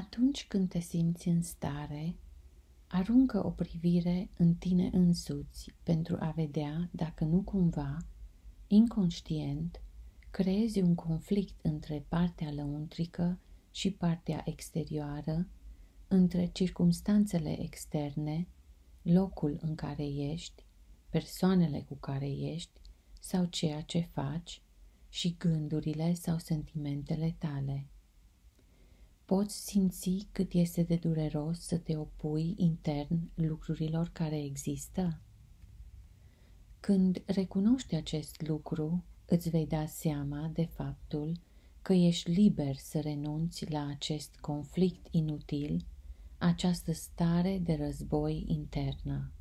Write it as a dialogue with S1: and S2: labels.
S1: Atunci când te simți în stare, aruncă o privire în tine însuți pentru a vedea dacă nu cumva, inconștient, creezi un conflict între partea lăuntrică și partea exterioară, între circumstanțele externe, locul în care ești, persoanele cu care ești sau ceea ce faci și gândurile sau sentimentele tale. Poți simți cât este de dureros să te opui intern lucrurilor care există? Când recunoști acest lucru, îți vei da seama de faptul că ești liber să renunți la acest conflict inutil, această stare de război internă.